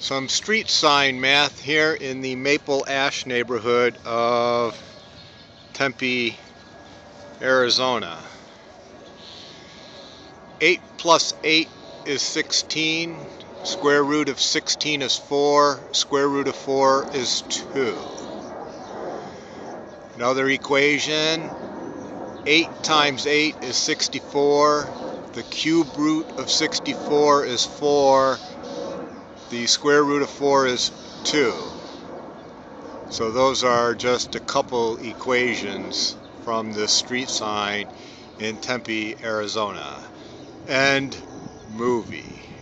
some street sign math here in the Maple Ash neighborhood of Tempe, Arizona. 8 plus 8 is 16, square root of 16 is 4, square root of 4 is 2. Another equation, 8 times 8 is 64, the cube root of 64 is 4, the square root of 4 is 2. So those are just a couple equations from the street sign in Tempe, Arizona. End movie.